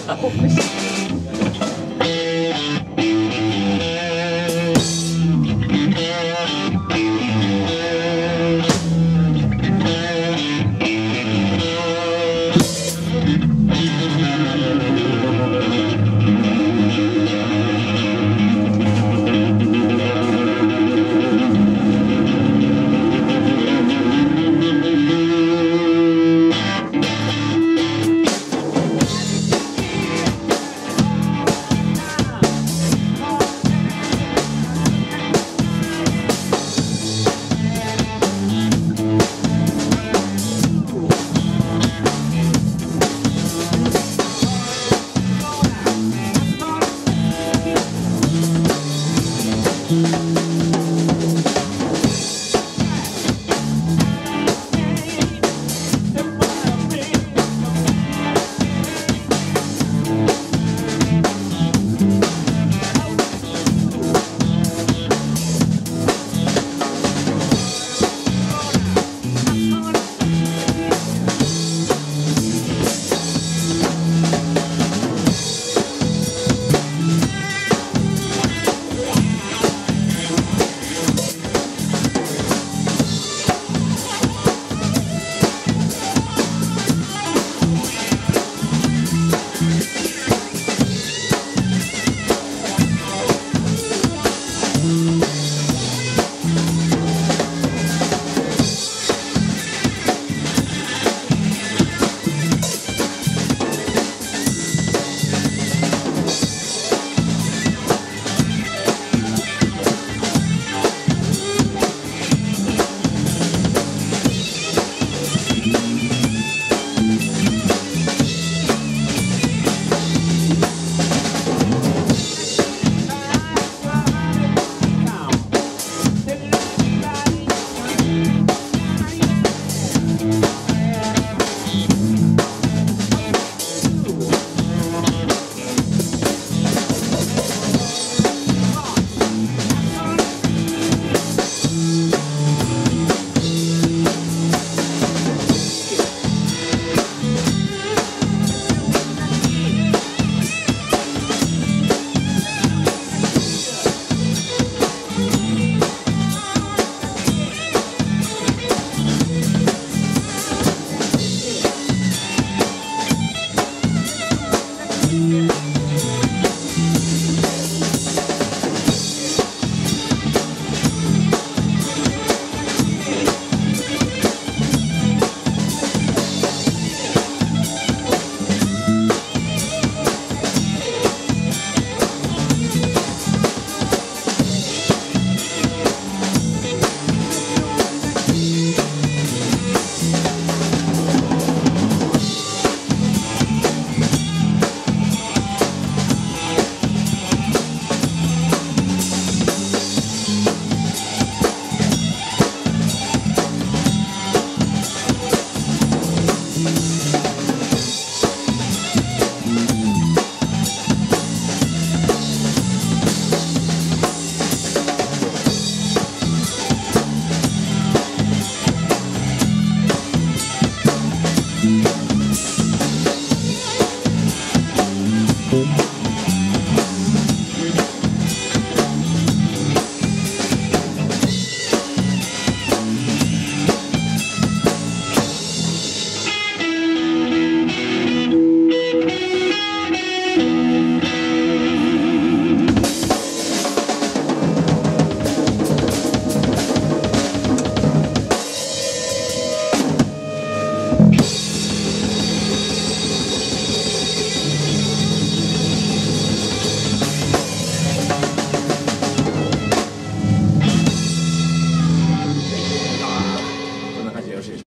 ホップして。